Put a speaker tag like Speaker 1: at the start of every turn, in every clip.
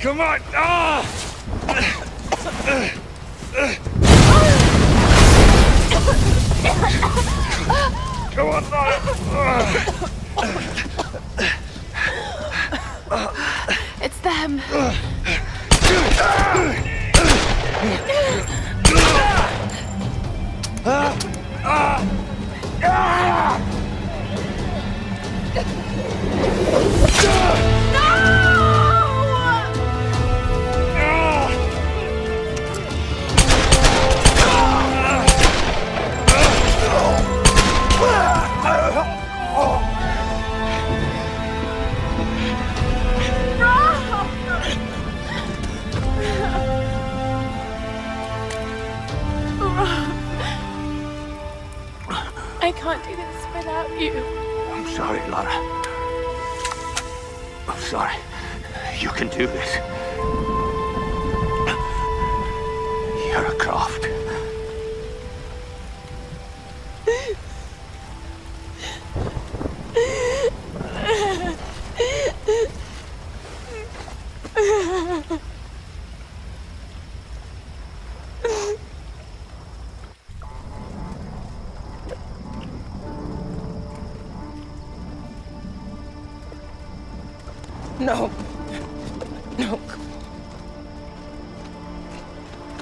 Speaker 1: Come on! Ah! Come on, Lara!
Speaker 2: It's them. I
Speaker 1: I'm Laura. I'm sorry. You can do this. You're a Croft.
Speaker 3: No. No.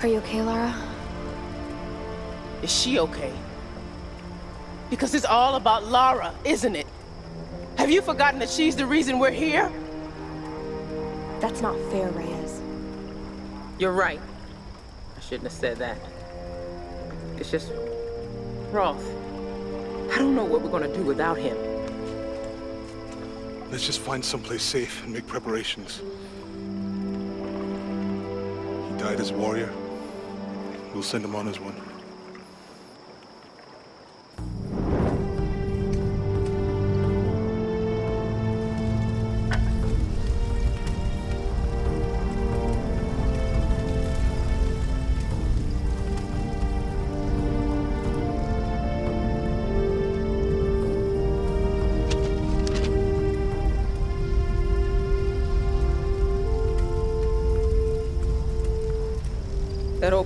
Speaker 2: Are you okay, Lara?
Speaker 3: Is she okay? Because it's all about Lara, isn't it? Have you forgotten that she's the reason we're here?
Speaker 2: That's not fair, Reyes.
Speaker 3: You're right. I shouldn't have said that. It's just. Roth. I don't know what we're gonna do without him.
Speaker 4: Let's just find someplace safe and make preparations. He died as a warrior. We'll send him on as one.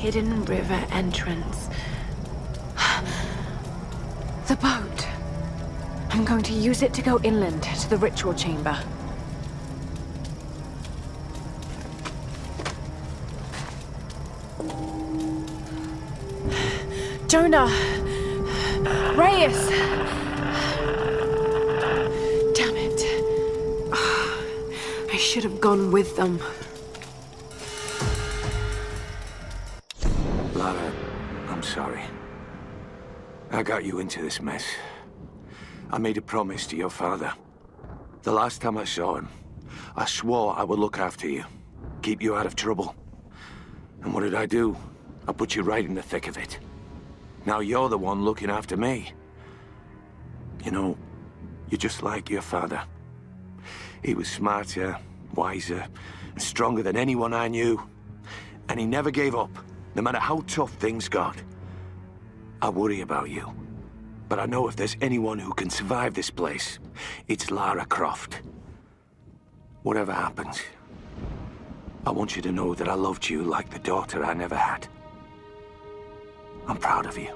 Speaker 5: hidden river entrance. The boat. I'm going to use it to go inland to the ritual chamber. Jonah! Reyes! Damn it. I should have gone with them.
Speaker 1: I got you into this mess. I made a promise to your father. The last time I saw him, I swore I would look after you, keep you out of trouble. And what did I do? I put you right in the thick of it. Now you're the one looking after me. You know, you're just like your father. He was smarter, wiser, and stronger than anyone I knew. And he never gave up, no matter how tough things got. I worry about you. But I know if there's anyone who can survive this place, it's Lara Croft. Whatever happens, I want you to know that I loved you like the daughter I never had. I'm proud of you.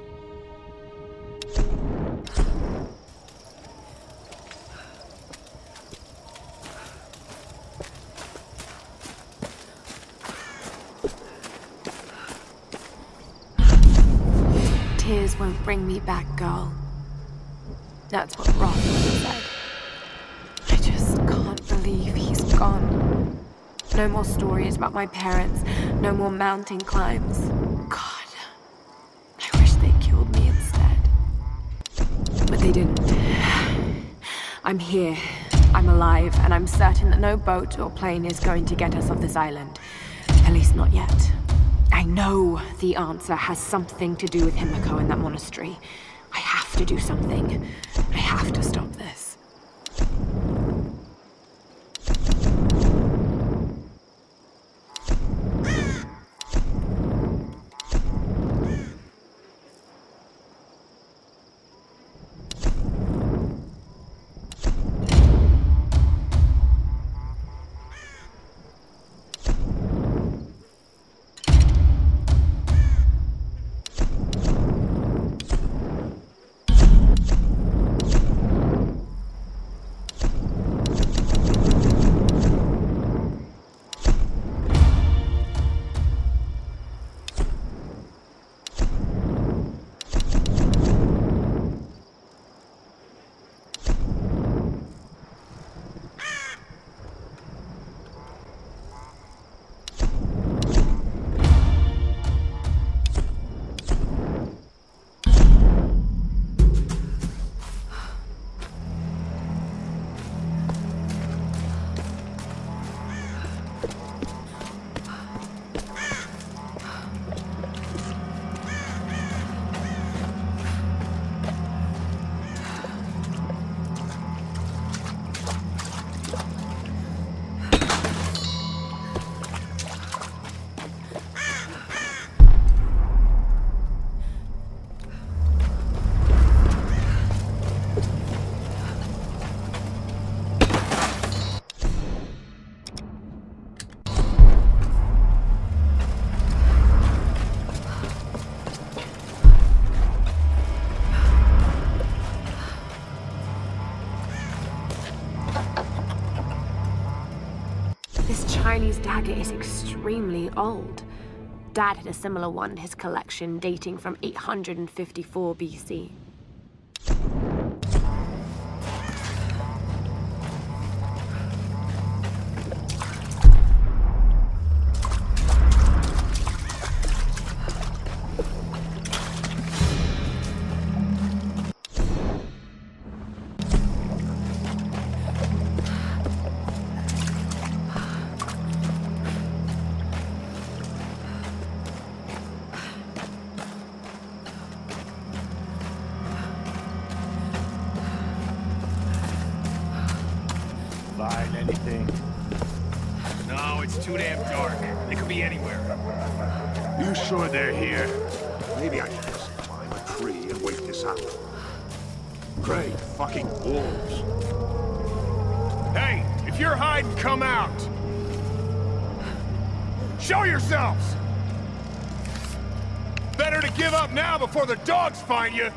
Speaker 5: Won't bring me back, girl. That's what Roth said. I just can't believe he's gone. No more stories about my parents. No more mountain climbs. God. I wish they killed me instead. But they didn't. I'm here. I'm alive, and I'm certain that no boat or plane is going to get us off this island. At least not yet. I know the answer has something to do with Himiko and that monastery. I have to do something. I have to stop this. Dagger is extremely old. Dad had a similar one in his collection dating from 854 BC.
Speaker 6: Find anything?
Speaker 7: No, it's too damn dark. They could be anywhere.
Speaker 6: You sure they're here?
Speaker 8: Maybe I should just climb a tree and wait this out. Great fucking wolves.
Speaker 7: Hey, if you're hiding, come out! Show yourselves! Better to give up now before the dogs find you!